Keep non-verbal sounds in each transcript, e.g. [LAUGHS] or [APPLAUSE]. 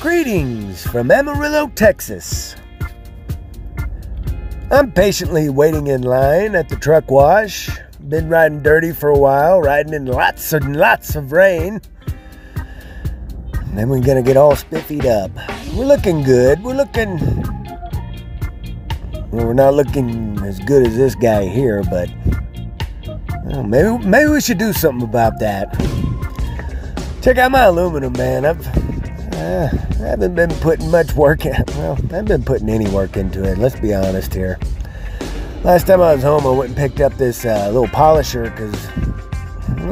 Greetings from Amarillo, Texas. I'm patiently waiting in line at the truck wash. Been riding dirty for a while, riding in lots and lots of rain. And then we're gonna get all spiffied up. We're looking good. We're looking. Well, we're not looking as good as this guy here, but well, maybe maybe we should do something about that. Check out my aluminum, man. I've uh, I haven't been putting much work in. Well, I haven't been putting any work into it. Let's be honest here. Last time I was home, I went and picked up this uh, little polisher because,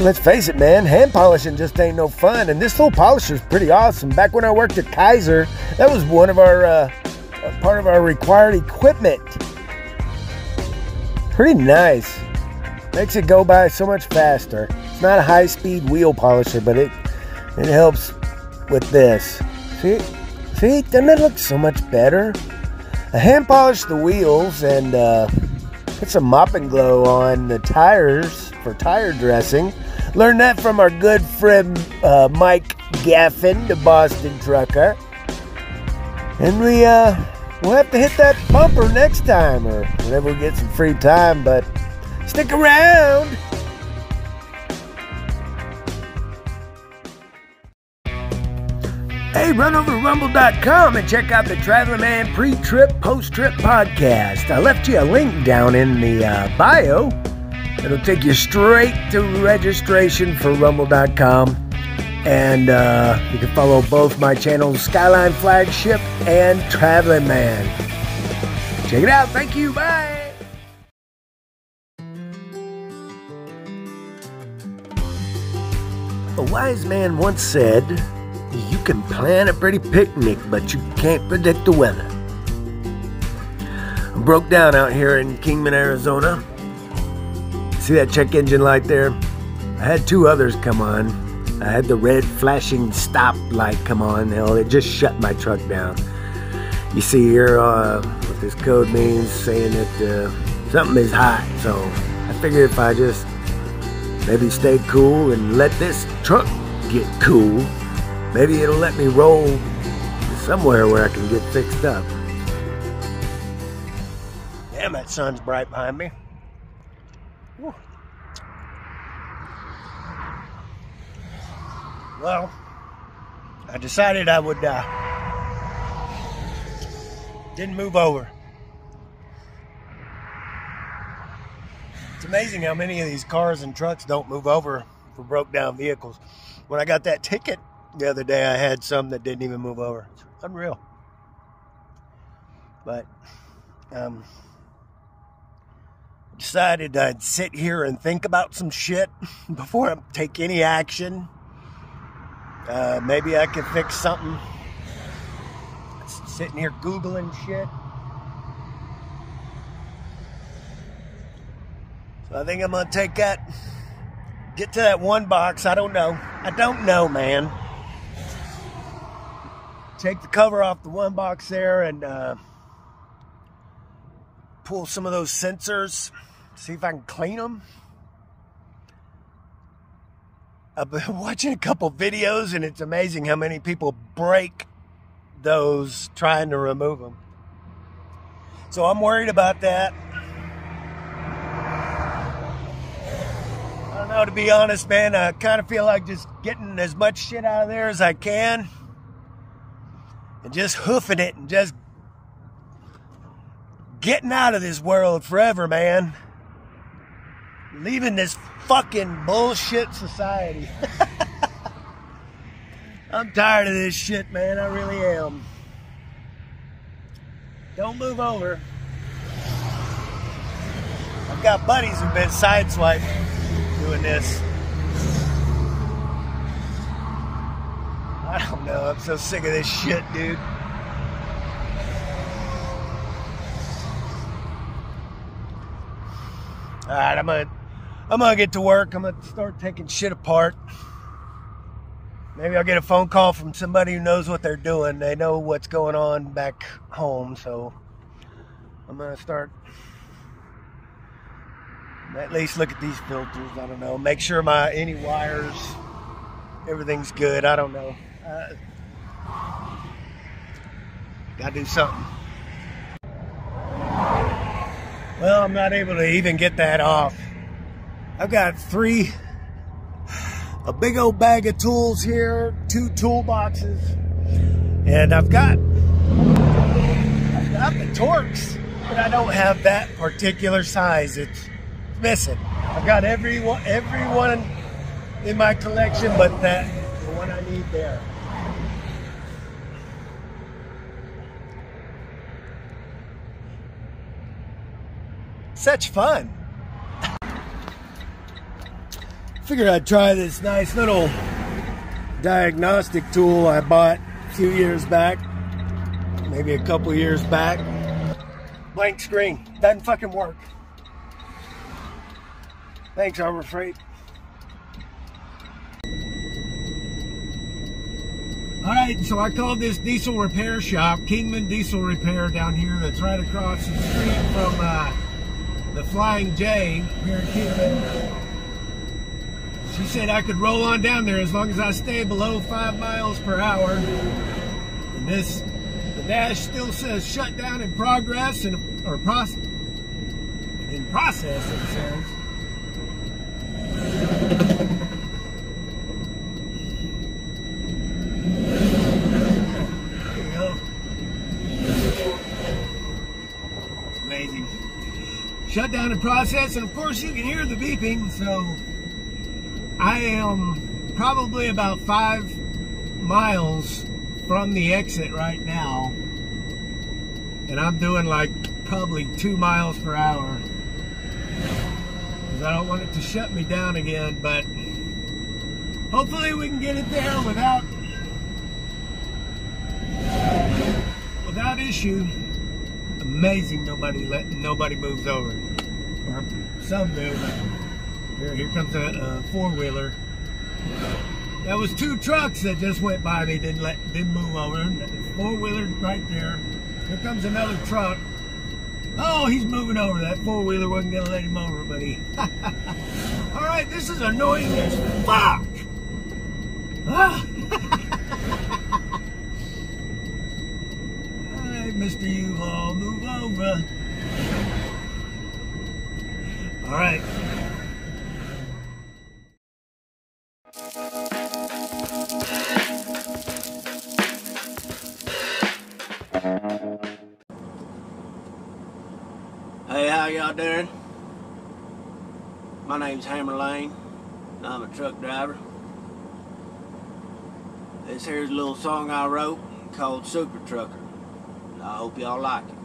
let's face it, man, hand polishing just ain't no fun. And this little polisher is pretty awesome. Back when I worked at Kaiser, that was one of our uh, part of our required equipment. Pretty nice. Makes it go by so much faster. It's not a high-speed wheel polisher, but it it helps with this. See, see, doesn't it look so much better? I hand polished the wheels and uh, put some Mop & Glo on the tires for tire dressing. Learned that from our good friend uh, Mike Gaffin, the Boston trucker. And we uh, we'll have to hit that bumper next time or whenever we get some free time. But stick around. Hey, run over to rumble.com and check out the Traveling Man pre trip, post trip podcast. I left you a link down in the uh, bio. It'll take you straight to registration for rumble.com. And uh, you can follow both my channels, Skyline Flagship and Traveling Man. Check it out. Thank you. Bye. A wise man once said, can plan a pretty picnic, but you can't predict the weather. I broke down out here in Kingman, Arizona. See that check engine light there? I had two others come on. I had the red flashing stop light come on. Hell, it just shut my truck down. You see here uh, what this code means, saying that uh, something is hot. So I figured if I just maybe stay cool and let this truck get cool, Maybe it'll let me roll somewhere where I can get fixed up. Damn, that sun's bright behind me. Whew. Well, I decided I would, uh, didn't move over. It's amazing how many of these cars and trucks don't move over for broke down vehicles. When I got that ticket, the other day I had some that didn't even move over. It's unreal. But um, decided I'd sit here and think about some shit [LAUGHS] before I take any action. Uh, maybe I could fix something. Sitting here Googling shit. So I think I'm going to take that, get to that one box. I don't know. I don't know, man take the cover off the one box there and uh, pull some of those sensors, see if I can clean them. I've been [LAUGHS] watching a couple videos and it's amazing how many people break those trying to remove them. So I'm worried about that. I don't know, to be honest, man, I kind of feel like just getting as much shit out of there as I can and just hoofing it and just getting out of this world forever, man. Leaving this fucking bullshit society. [LAUGHS] I'm tired of this shit, man. I really am. Don't move over. I've got buddies who've been sideswiped doing this. I don't know. I'm so sick of this shit, dude. All right, I'm gonna, I'm gonna get to work. I'm gonna start taking shit apart. Maybe I'll get a phone call from somebody who knows what they're doing. They know what's going on back home, so I'm gonna start. At least look at these filters. I don't know. Make sure my any wires, everything's good. I don't know. Uh, Gotta do something. Well, I'm not able to even get that off. I've got three, a big old bag of tools here, two toolboxes, and I've got, I've got the Torx, but I don't have that particular size. It's missing. I've got every one, every one in my collection, but that, the one I need there. Such fun. Figured I'd try this nice little diagnostic tool I bought a few years back, maybe a couple years back. Blank screen, doesn't fucking work. Thanks, Harbor Freight. All right, so I called this diesel repair shop, Kingman Diesel Repair down here that's right across the street from uh, the Flying J here in Kingman. She said I could roll on down there as long as I stay below five miles per hour. And this, the dash still says shut down in progress and or process in process it says. Shut down in process, and of course you can hear the beeping, so I am probably about five miles from the exit right now. And I'm doing like probably two miles per hour. Because I don't want it to shut me down again, but hopefully we can get it there without without issue. Amazing nobody let nobody moves over. Or some do, here, here comes a, a four-wheeler. That was two trucks that just went by me, didn't let, didn't move over. Four-wheeler right there. Here comes another truck. Oh, he's moving over. That four-wheeler wasn't gonna let him over, but he. [LAUGHS] All right, this is annoying as fuck. Ah. [LAUGHS] All right, Mr. U-Haul, move over. All right. Hey, how y'all doing? My name's Hammer Lane. I'm a truck driver. This here's a little song I wrote called Super Trucker. I hope y'all like it.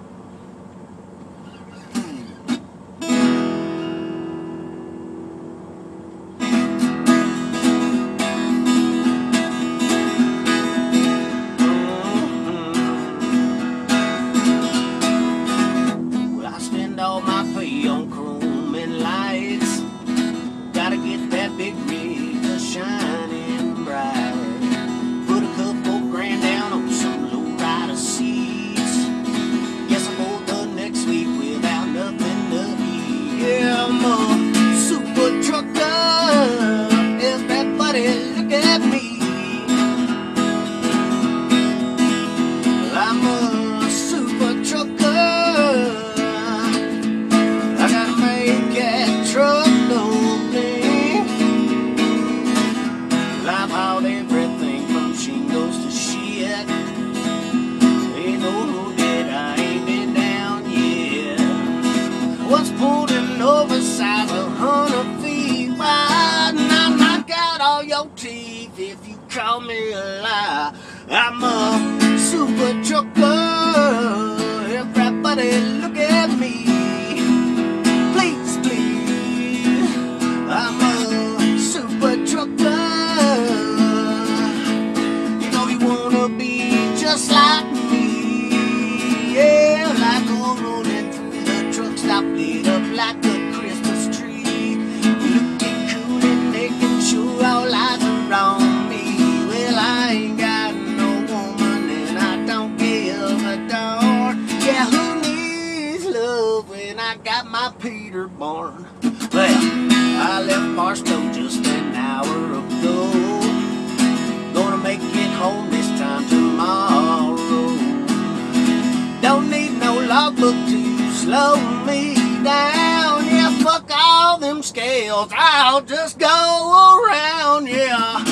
Slow me down. Yeah, fuck all them scales. I'll just go around. Yeah,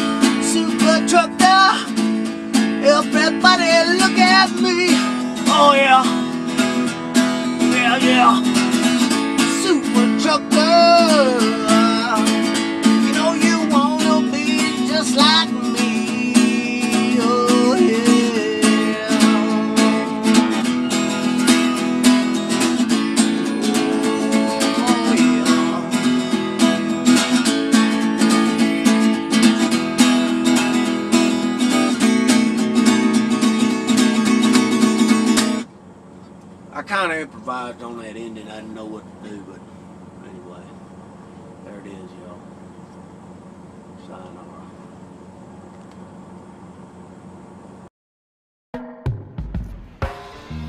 super trucker. Everybody look at me. Oh yeah. Yeah, yeah. Super trucker.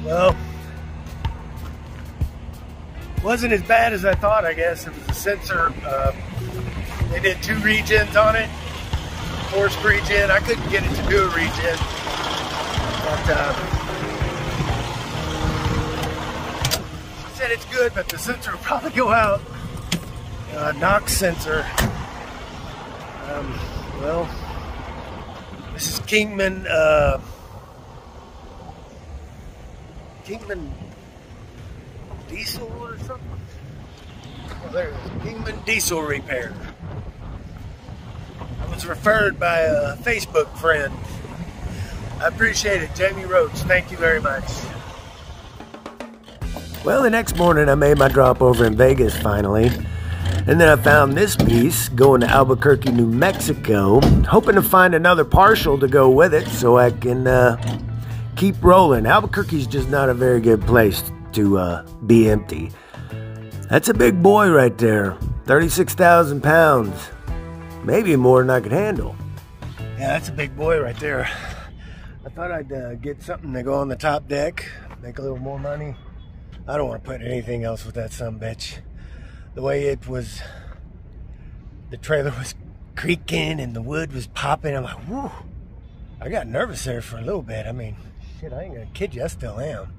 Well, wasn't as bad as I thought. I guess it was a sensor. Uh, they did two regens on it, forced regen. I couldn't get it to do a regen, but uh, she said it's good, but the sensor will probably go out. Uh, NOx sensor. Um, well, this is Kingman. Uh, Kingman Diesel or something? Oh, there it is. Kingman Diesel Repair. I was referred by a Facebook friend. I appreciate it. Jamie Roach, thank you very much. Well, the next morning I made my drop over in Vegas finally. And then I found this piece going to Albuquerque, New Mexico, hoping to find another partial to go with it so I can uh, keep rolling. Albuquerque's just not a very good place to uh, be empty. That's a big boy right there. 36,000 pounds. Maybe more than I could handle. Yeah, that's a big boy right there. I thought I'd uh, get something to go on the top deck, make a little more money. I don't want to put anything else with that some bitch. The way it was, the trailer was creaking and the wood was popping. I'm like, whoo. I got nervous there for a little bit. I mean, shit, I ain't gonna kid you, I still am.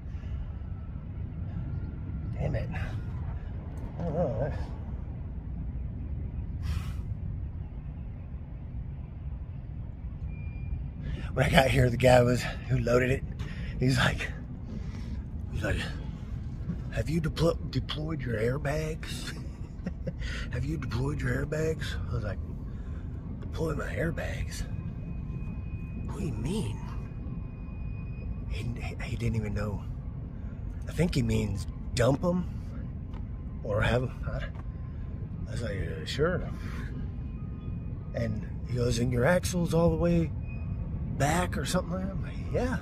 Damn it. I don't know. When I got here, the guy was who loaded it. He's like, he's like, have you deplo- deployed your airbags? [LAUGHS] have you deployed your airbags? I was like, deploy my airbags? What do you mean? He, he didn't even know. I think he means dump them or have them. I, I was like, uh, sure. And he goes, and your axles all the way back or something like that? I'm like, yeah.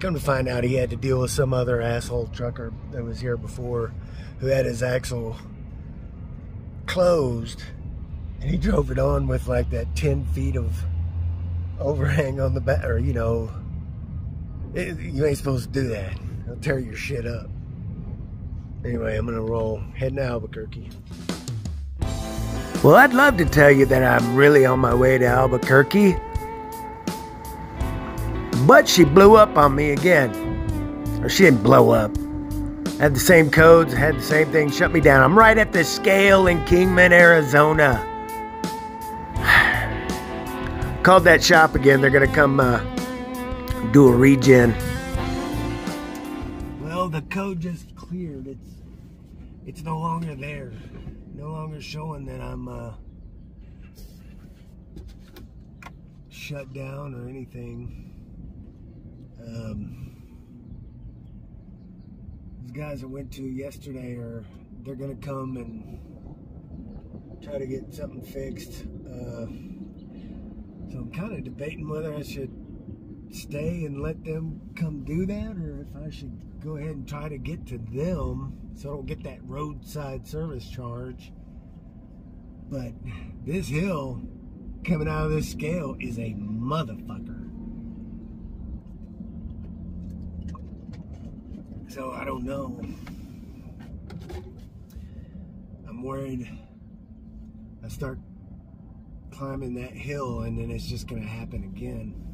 Come to find out, he had to deal with some other asshole trucker that was here before who had his axle closed and he drove it on with like that 10 feet of overhang on the back, or you know, it, you ain't supposed to do that. It'll tear your shit up. Anyway, I'm gonna roll heading to Albuquerque. Well, I'd love to tell you that I'm really on my way to Albuquerque, but she blew up on me again. Or she didn't blow up. Had the same codes, had the same thing, shut me down. I'm right at the scale in Kingman, Arizona. [SIGHS] Called that shop again. They're gonna come uh, do a regen. Well, the code just cleared. It's it's no longer there. No longer showing that I'm uh, shut down or anything. Um, these guys I went to yesterday are they're gonna come and try to get something fixed. Uh, so I'm kind of debating whether I should stay and let them come do that or if I should go ahead and try to get to them so I don't get that roadside service charge. But this hill coming out of this scale is a motherfucker. So I don't know. I'm worried I start climbing that hill and then it's just gonna happen again.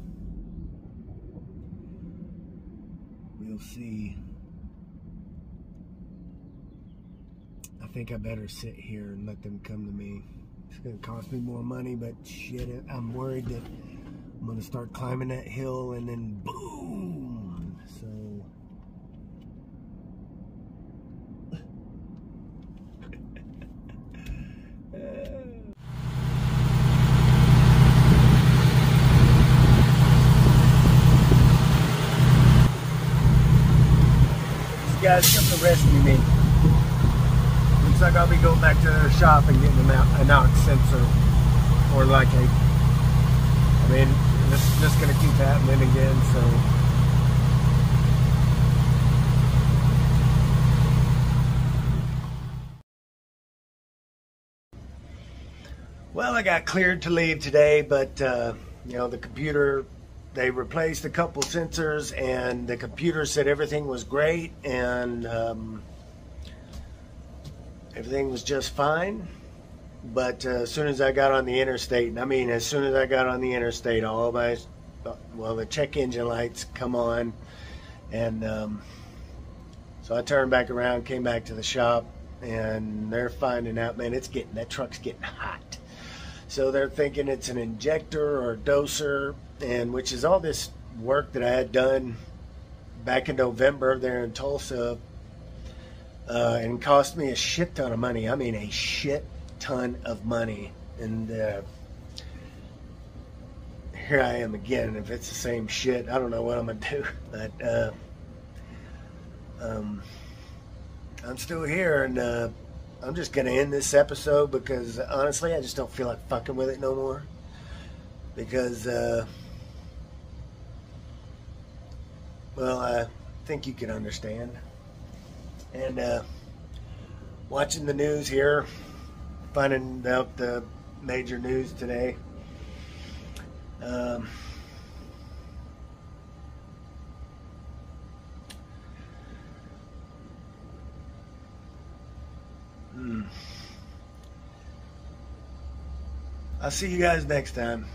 you'll see. I think I better sit here and let them come to me. It's going to cost me more money, but shit, I'm worried that I'm going to start climbing that hill and then boom. Guys come to rescue me. Looks like I'll be going back to their shop and getting an, an NOx sensor or like a I mean, this is just going to keep happening again, so. Well, I got cleared to leave today, but, uh, you know, the computer, they replaced a couple sensors, and the computer said everything was great, and um, everything was just fine but uh, as soon as I got on the interstate, I mean, as soon as I got on the interstate, all my, well, the check engine lights come on, and um, so I turned back around, came back to the shop, and they're finding out, man, it's getting that truck's getting hot. So they're thinking it's an injector or doser, and which is all this work that I had done back in November there in Tulsa, uh, and cost me a shit ton of money. I mean, a shit ton of money. And uh, here I am again. If it's the same shit, I don't know what I'm to do. [LAUGHS] But uh, um, I'm still here. And uh, I'm just going to end this episode because honestly, I just don't feel like fucking with it no more. Because, uh, well, I think you can understand. And uh, watching the news here, finding out the major news today. Um, hmm. I'll see you guys next time.